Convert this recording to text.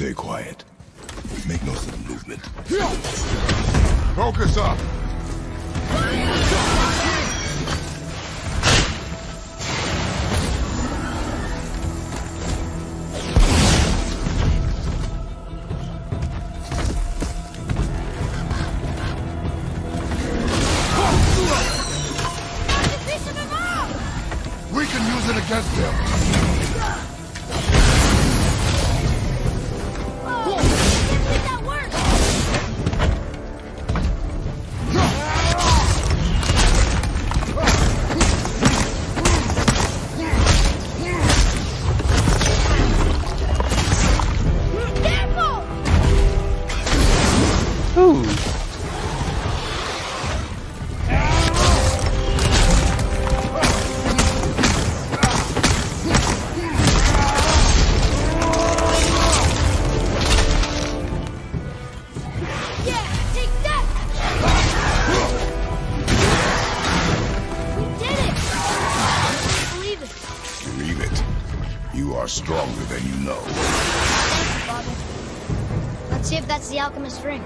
Stay quiet. Make no sudden movement. Focus up! We can use it against him! Are stronger than you know. Let's see if that's the alchemist ring.